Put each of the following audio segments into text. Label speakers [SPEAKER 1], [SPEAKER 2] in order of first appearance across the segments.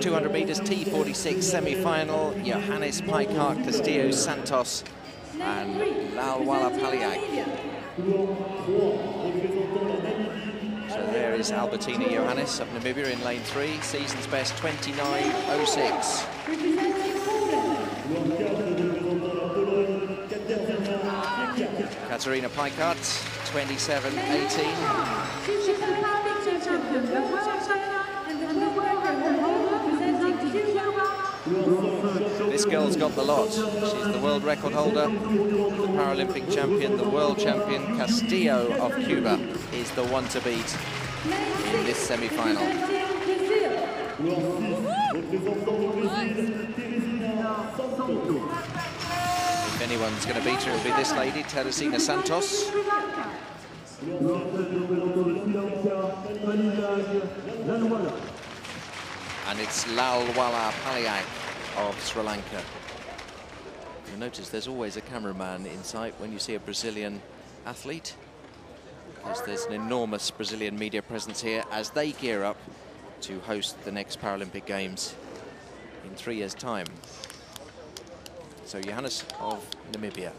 [SPEAKER 1] 200 metres T46 semi-final. Johannes Piekart, Castillo Santos and Lallwala Paliag. So there is Albertina Johannes of Namibia in lane three, season's best 29.06. Katarina Piekart, 27.18. This girl's got the lot. She's the world record holder, the Paralympic champion, the world champion. Castillo of Cuba is the one to beat in this semi-final. If anyone's going to beat her, it'll be this lady, Teresinha Santos. And it's Lallwala Paliag of Sri Lanka. You'll notice there's always a cameraman in sight when you see a Brazilian athlete because there's an enormous Brazilian media presence here as they gear up to host the next Paralympic Games in three years' time. So Johannes of Namibia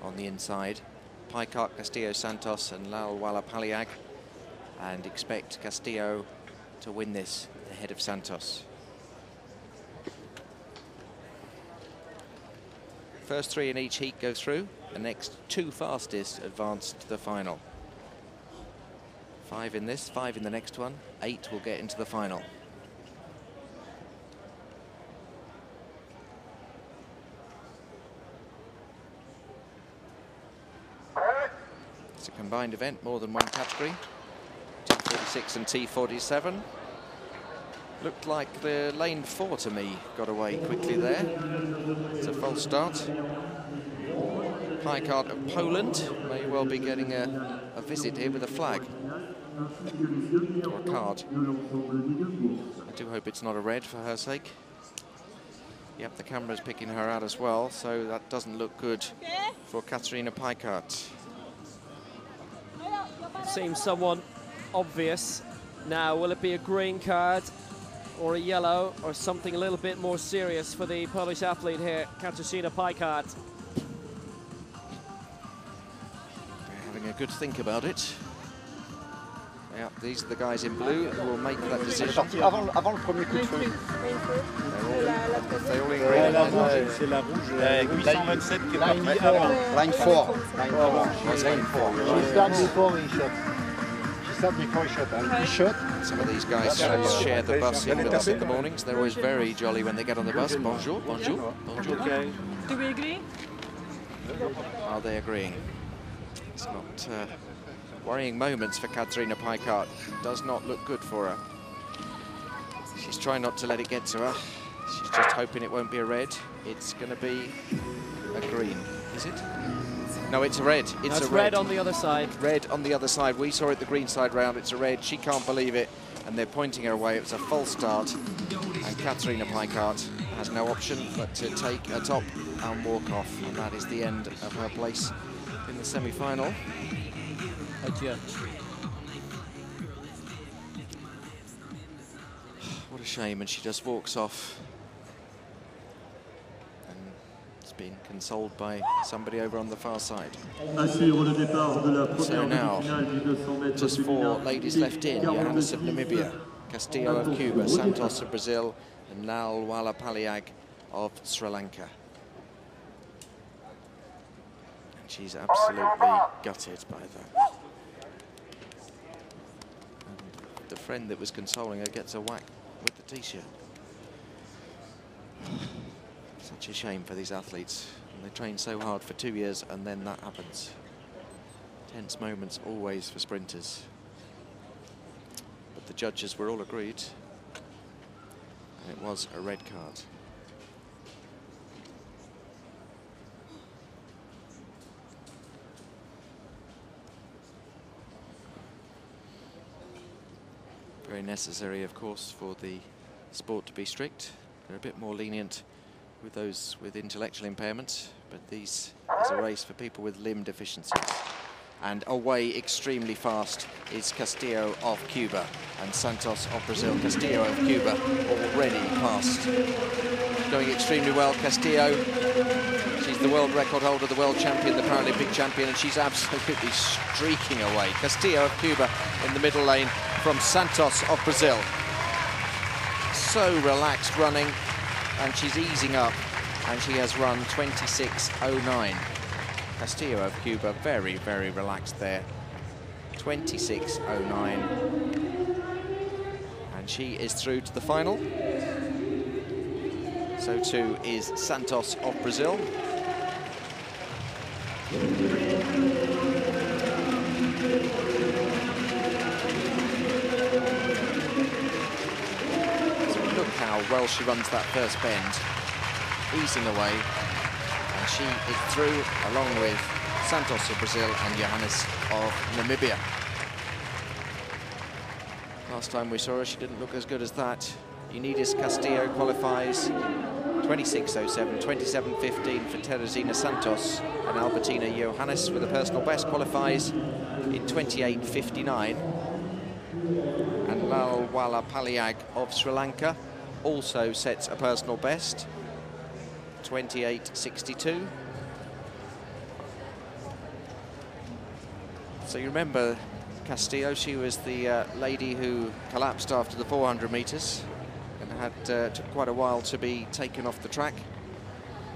[SPEAKER 1] on the inside, Piekart, Castillo Santos and Lallwala Paliag and expect Castillo to win this ahead of Santos. First three in each heat go through. The next two fastest advance to the final. Five in this, five in the next one. Eight will get into the final. It's a combined event, more than one category. T46 and T47. Looked like the lane four to me got away quickly there. Start. Piekart of Poland may well be getting a, a visit here with a flag or a card. I do hope it's not a red for her sake. Yep, the camera's picking her out as well, so that doesn't look good for Katarina Piekart.
[SPEAKER 2] Seems somewhat obvious. Now, will it be a green card or a yellow or something a little bit more serious for the Polish athlete here, Katarzyna Piekart.
[SPEAKER 1] Having a good think about it. Yeah, these are the guys in blue who will make that decision. They all
[SPEAKER 3] Line 4. Line 4.
[SPEAKER 1] Line 4.
[SPEAKER 3] Line 4. Line 4. Line 4.
[SPEAKER 1] Some of these guys share the bus in with us in the mornings. They're always very jolly when they get on the bus. Bonjour, bonjour, bonjour.
[SPEAKER 4] Okay.
[SPEAKER 5] Do we agree?
[SPEAKER 1] Are they agreeing? It's not uh, worrying moments for Katarina Piekart. Does not look good for her. She's trying not to let it get to her. She's just hoping it won't be a red. It's going to be a green, is it? No, it's a red. It's
[SPEAKER 2] That's
[SPEAKER 1] a red.
[SPEAKER 2] red on the other side.
[SPEAKER 1] Red on the other side. We saw it the green side round. It's a red. She can't believe it. And they're pointing her away. It was a false start. And Katarina Piekart has no option but to take a top and walk off. And that is the end of her place in the semi-final.
[SPEAKER 2] Adieu.
[SPEAKER 1] What a shame. And she just walks off. And it's been consoled by somebody over on the far side. So now, just four ladies left in. Johannes of Namibia, Castillo of Cuba, Santos of Brazil, and Lallwala Paliag of Sri Lanka. And she's absolutely gutted by that. And the friend that was consoling her gets a whack with the t-shirt. Such a shame for these athletes. And they train so hard for two years and then that happens. Tense moments always for sprinters. But the judges were all agreed. And it was a red card. Very necessary, of course, for the sport to be strict. They're a bit more lenient with those with intellectual impairments, but these is a race for people with limb deficiencies. And away extremely fast is Castillo of Cuba and Santos of Brazil. Castillo of Cuba already past. Going extremely well, Castillo. She's the world record holder, the world champion, the Paralympic champion, and she's absolutely streaking away. Castillo of Cuba in the middle lane from Santos of Brazil. So relaxed running, and she's easing up, and she has run 26.09. Castillo of Cuba, very, very relaxed there. 26.09. And she is through to the final. So too is Santos of Brazil. How well she runs that first bend, easing away. And she is through along with Santos of Brazil and Johannes of Namibia. Last time we saw her, she didn't look as good as that. Yundis Castillo qualifies 26.07, 27.15 for Teresinha Santos, and Albertina Johannes with a personal best qualifies in 28.59. And Lallwala Paliag of Sri Lanka also sets a personal best, 28.62. So you remember Castillo, she was the uh, lady who collapsed after the 400 metres and had uh, took quite a while to be taken off the track.